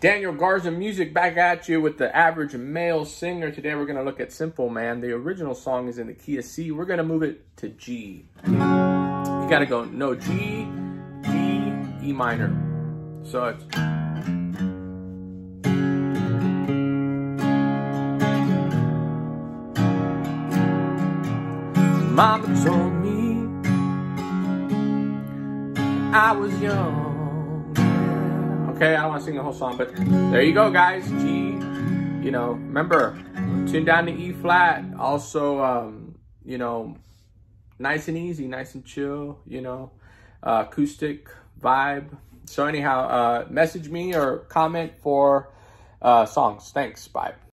Daniel Garza Music back at you with the average male singer. Today we're going to look at Simple Man. The original song is in the key of C. We're going to move it to G. You got to go, no, G, G, E minor. So it's... Mama told me I was young. Okay, I don't want to sing the whole song, but there you go, guys. G, you know, remember, tune down to E flat. Also, um, you know, nice and easy, nice and chill, you know, uh, acoustic vibe. So anyhow, uh, message me or comment for uh, songs. Thanks. Bye.